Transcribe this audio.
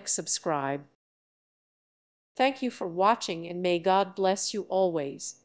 Click subscribe. Thank you for watching and may God bless you always.